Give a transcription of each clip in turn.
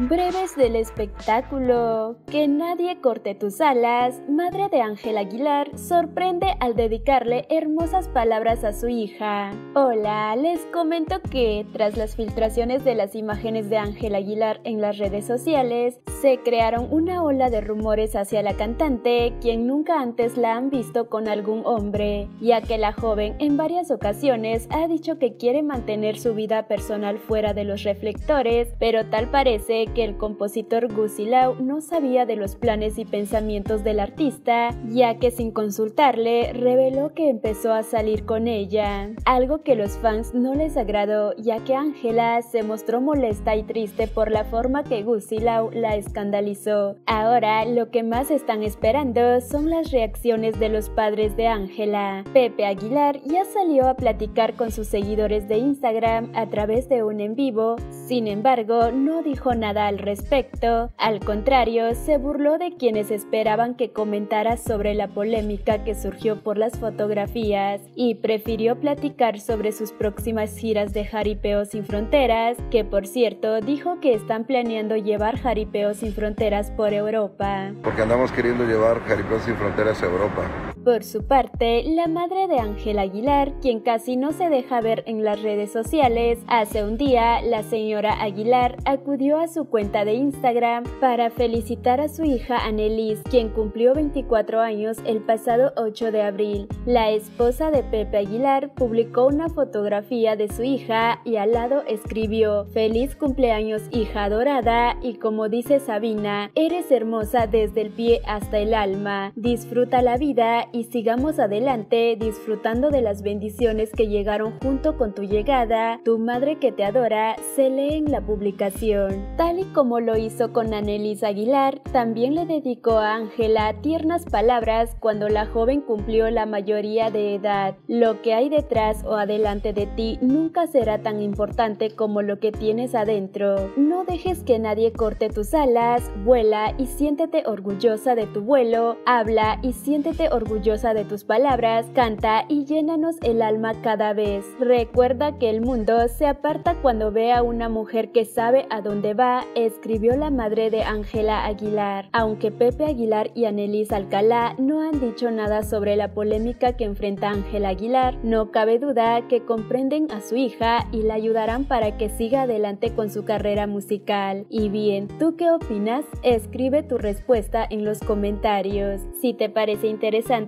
Breves del espectáculo. Que nadie corte tus alas. Madre de Ángel Aguilar sorprende al dedicarle hermosas palabras a su hija. Hola, les comento que tras las filtraciones de las imágenes de Ángel Aguilar en las redes sociales, se crearon una ola de rumores hacia la cantante, quien nunca antes la han visto con algún hombre, ya que la joven en varias ocasiones ha dicho que quiere mantener su vida personal fuera de los reflectores, pero tal parece que el compositor Lau no sabía de los planes y pensamientos del artista, ya que sin consultarle reveló que empezó a salir con ella, algo que los fans no les agradó, ya que Angela se mostró molesta y triste por la forma que Lau la escandalizó. Ahora lo que más están esperando son las reacciones de los padres de Angela. Pepe Aguilar ya salió a platicar con sus seguidores de Instagram a través de un en vivo, sin embargo no dijo nada al respecto, al contrario, se burló de quienes esperaban que comentara sobre la polémica que surgió por las fotografías y prefirió platicar sobre sus próximas giras de Jaripeo sin Fronteras, que por cierto dijo que están planeando llevar Jaripeo sin Fronteras por Europa. Porque andamos queriendo llevar Jaripeo sin Fronteras a Europa. Por su parte, la madre de Ángel Aguilar, quien casi no se deja ver en las redes sociales, hace un día la señora Aguilar acudió a su cuenta de Instagram para felicitar a su hija Annelies, quien cumplió 24 años el pasado 8 de abril. La esposa de Pepe Aguilar publicó una fotografía de su hija y al lado escribió Feliz cumpleaños hija dorada y como dice Sabina, eres hermosa desde el pie hasta el alma. Disfruta la vida y sigamos adelante disfrutando de las bendiciones que llegaron junto con tu llegada. Tu madre que te adora se lee en la publicación. Tal y como lo hizo con Anelis Aguilar, también le dedicó a Ángela tiernas palabras cuando la joven cumplió la mayoría de edad. Lo que hay detrás o adelante de ti nunca será tan importante como lo que tienes adentro. No dejes que nadie corte tus alas, vuela y siéntete orgullosa de tu vuelo, habla y siéntete orgullosa de tus palabras, canta y llénanos el alma cada vez. Recuerda que el mundo se aparta cuando ve a una mujer que sabe a dónde va, escribió la madre de Ángela Aguilar. Aunque Pepe Aguilar y Anelis Alcalá no han dicho nada sobre la polémica que enfrenta Ángela Aguilar, no cabe duda que comprenden a su hija y la ayudarán para que siga adelante con su carrera musical. Y bien, ¿tú qué opinas? Escribe tu respuesta en los comentarios. Si te parece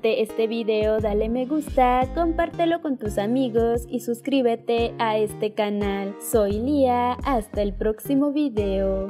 este video dale me gusta, compártelo con tus amigos y suscríbete a este canal. Soy Lía, hasta el próximo video.